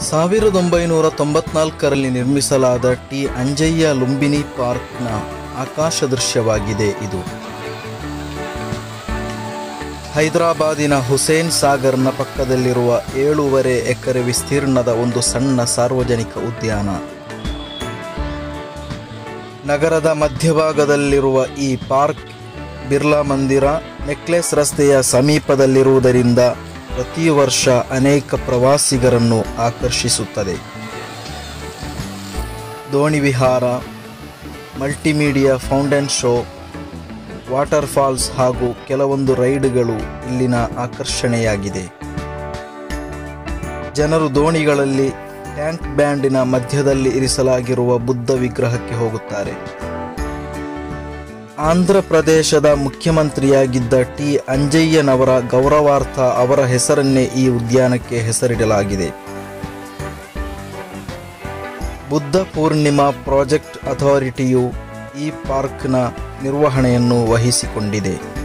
ಸಾವಿರದ ಒಂಬೈನೂರ ತೊಂಬತ್ನಾಲ್ಕರಲ್ಲಿ ನಿರ್ಮಿಸಲಾದ ಟಿ. ಅಂಜಯ್ಯ ಲುಂಬಿನಿ ಪಾರ್ಕ್ನ ಆಕಾಶ ದೃಶ್ಯವಾಗಿದೆ ಇದು. ಹೈದರಾಬಾದಿನ ಹುಸೇನ್ ಸಾಗರ್ನ ಪಕ್ಕದಲ್ಲಿರುವ ಏಳೂವರೆ ಎಕರೆ ವಿಸ್ತೀರ್ಣದ ಒಂದು ಸಣ್ಣ ಸಾರ್ವಜನಿಕ ಉದ್ಯಾನ. ನಗರದ ಮಧ್ಯಭಾಗದಲ್ಲಿರುವ ಈ ಪಾರ್ಕ್ ಬಿರ್ಲಾ ಮಂದಿರ, ನೆಕ್ಲೆಸ್ ರಸ್ತೆಯ ಸಮೀಪದಲ್ಲಿರುವುದರಿಂದ ಪ್ರತಿ ವರ್ಷ ಅನೇಕ ಪ್ರವಾಸಿಗರನ್ನು ಆಕರ್ಷಿಸುತ್ತದೆ. ದೋಣಿ ವಿಹಾರ, multimedia fountain show water falls ಹಾಗೂ ಕೆಲವೊಂದು ರೈಡ್ಗಳು ಇಲ್ಲಿನ ಆಕರ್ಷಣೆಯಾಗಿದೆ. ಜನರು ದೋಣಿಗಳಲ್ಲಿ ಟ್ಯಾಂಕ್ ಬ್ಯಾಂಡಿನ ಮಧ್ಯದಲ್ಲಿ ಇರಿಸಲಾಗಿರುವ ಬುದ್ಧ ವಿಗ್ರಹಕ್ಕೆ ಹೋಗುತ್ತಾರೆ. ಆಂಧ್ರ ಪ್ರದೇಶದ ಮುಖ್ಯಮಂತ್ರಿಯಾಗಿದ್ದ ಟಿ. ಅಂಜಯ್ಯನವರ ಗೌರವಾರ್ಥ ಅವರ ಹೆಸರನ್ನೇ ಈ ಉದ್ಯಾನಕ್ಕೆ ಹೆಸರಿಡಲಾಗಿದೆ. ಬುದ್ಧ ಪೂರ್ಣಿಮಾ ಪ್ರಾಜೆಕ್ಟ್ ಅಥಾರಿಟಿಯು ಈ ಪಾರ್ಕ್ನ ನಿರ್ವಹಣೆಯನ್ನು ವಹಿಸಿಕೊಂಡಿದೆ.